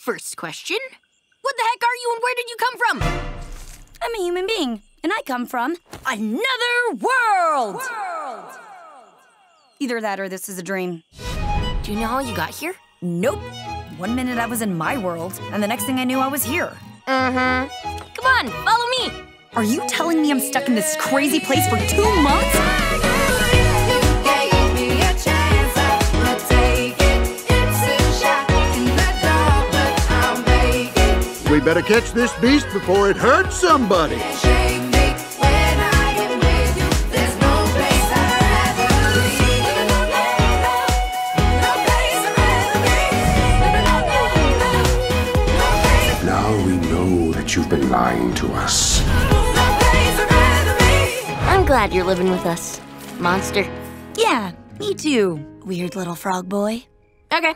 First question What the heck are you and where did you come from? I'm a human being, and I come from another world! world! Either that or this is a dream. Do you know how you got here? Nope. One minute I was in my world, and the next thing I knew I was here. Huh. Come on, follow me. Are you telling me I'm stuck in this crazy place for two months? We better catch this beast before it hurts somebody. Now we know that you've been lying to us. I'm glad you're living with us, monster. Yeah, me too, weird little frog boy. Okay.